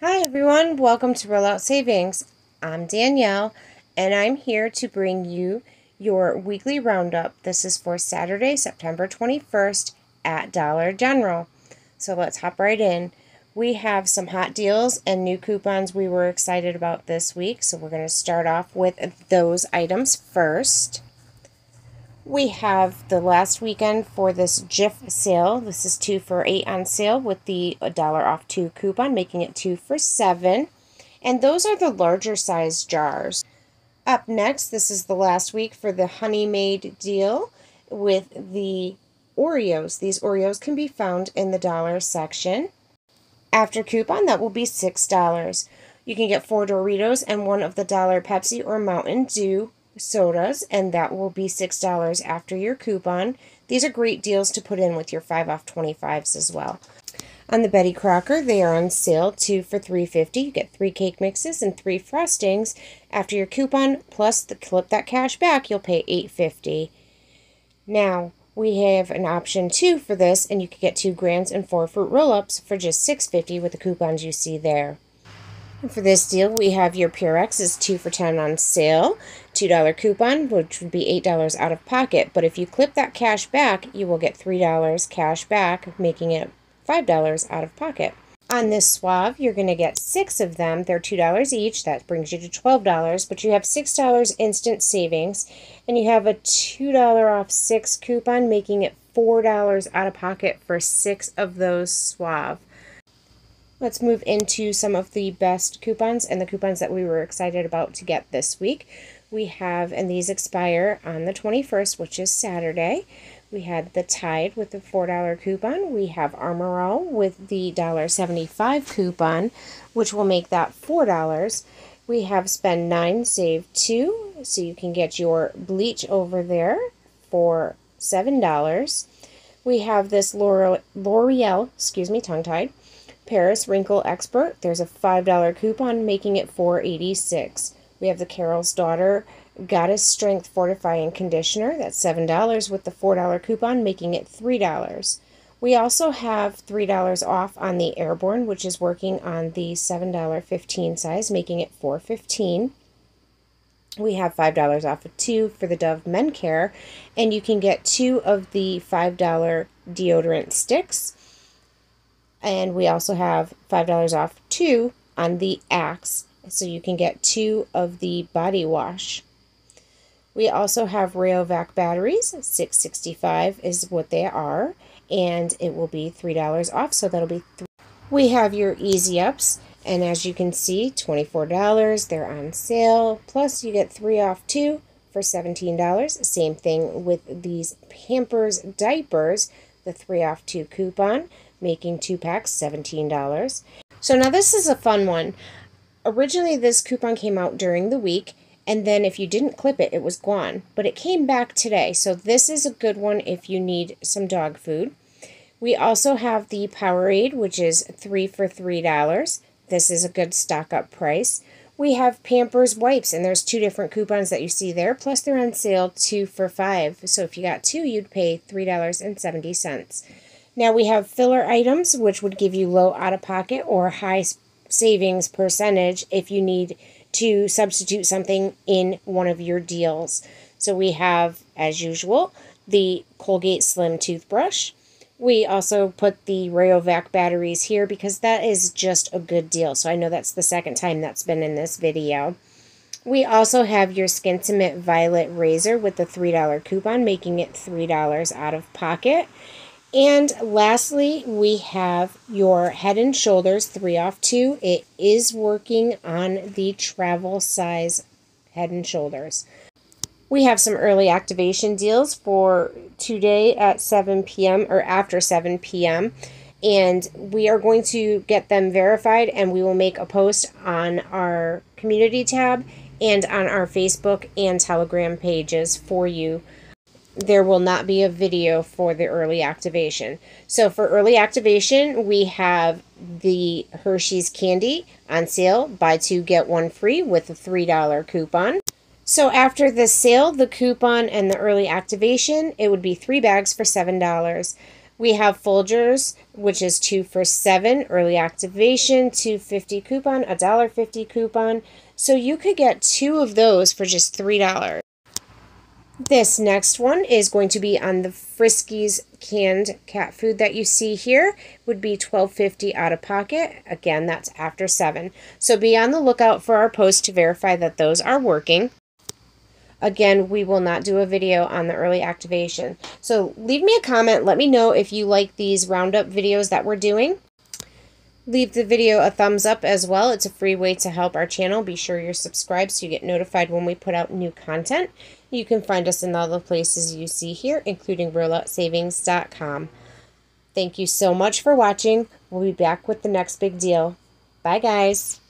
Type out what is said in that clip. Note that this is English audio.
Hi everyone, welcome to Rollout Savings. I'm Danielle and I'm here to bring you your weekly roundup. This is for Saturday, September 21st at Dollar General. So let's hop right in. We have some hot deals and new coupons we were excited about this week. So we're going to start off with those items first. We have the last weekend for this Jif sale. This is two for eight on sale with the dollar off two coupon, making it two for seven. And those are the larger size jars. Up next, this is the last week for the Honey Maid deal with the Oreos. These Oreos can be found in the dollar section. After coupon, that will be $6. You can get four Doritos and one of the dollar Pepsi or Mountain Dew sodas, and that will be $6 after your coupon. These are great deals to put in with your 5 off 25s as well. On the Betty Crocker, they are on sale, two for $3.50. You get three cake mixes and three frostings. After your coupon, plus the clip that cash back, you'll pay $8.50. Now, we have an option two for this, and you can get two grams and four fruit roll-ups for just $6.50 with the coupons you see there. And for this deal, we have your Purex is 2 for 10 on sale, $2 coupon, which would be $8 out of pocket. But if you clip that cash back, you will get $3 cash back, making it $5 out of pocket. On this Suave, you're going to get six of them. They're $2 each. That brings you to $12, but you have $6 instant savings, and you have a $2 off six coupon, making it $4 out of pocket for six of those Suave. Let's move into some of the best coupons and the coupons that we were excited about to get this week. We have, and these expire on the 21st, which is Saturday. We had the Tide with the $4 coupon. We have Armor All with the $1.75 coupon, which will make that $4. We have Spend 9, Save 2, so you can get your bleach over there for $7. We have this L'Oreal, excuse me, tongue-tied, Paris Wrinkle Expert. There's a $5 coupon making it $4.86. We have the Carol's Daughter Goddess Strength Fortifying Conditioner. That's $7 with the $4 coupon making it $3. We also have $3 off on the Airborne, which is working on the $7.15 size, making it $4.15. We have $5 off of two for the Dove Men Care, and you can get two of the $5 deodorant sticks and we also have $5 off two on the Axe. So you can get two of the body wash. We also have Rayovac batteries. 665 is what they are. And it will be $3 off. So that'll be th We have your Easy Ups. And as you can see, $24. They're on sale. Plus you get three off two for $17. Same thing with these Pampers diapers. The three off two coupon making two packs $17. So now this is a fun one. Originally, this coupon came out during the week, and then if you didn't clip it, it was gone. But it came back today, so this is a good one if you need some dog food. We also have the Powerade, which is three for $3. This is a good stock up price. We have Pampers wipes, and there's two different coupons that you see there. Plus, they're on sale two for five. So if you got two, you'd pay $3.70. Now we have filler items, which would give you low out of pocket or high savings percentage if you need to substitute something in one of your deals. So we have, as usual, the Colgate Slim toothbrush. We also put the Rayovac batteries here because that is just a good deal. So I know that's the second time that's been in this video. We also have your Skintimate Violet Razor with the $3 coupon, making it $3 out of pocket. And lastly, we have your Head and Shoulders 3 off 2. It is working on the travel size Head and Shoulders. We have some early activation deals for today at 7 p.m. or after 7 p.m. And we are going to get them verified and we will make a post on our community tab and on our Facebook and Telegram pages for you there will not be a video for the early activation. So for early activation, we have the Hershey's candy on sale, buy two get one free with a $3 coupon. So after the sale, the coupon and the early activation, it would be three bags for $7. We have Folgers, which is two for seven, early activation, two fifty coupon, a dollar fifty coupon. So you could get two of those for just three dollars. This next one is going to be on the Friskies canned cat food that you see here would be $12.50 out of pocket. Again, that's after 7. So be on the lookout for our post to verify that those are working. Again, we will not do a video on the early activation. So leave me a comment. Let me know if you like these roundup videos that we're doing. Leave the video a thumbs up as well. It's a free way to help our channel. Be sure you're subscribed so you get notified when we put out new content. You can find us in all the places you see here, including rolloutsavings.com. Thank you so much for watching. We'll be back with the next big deal. Bye, guys.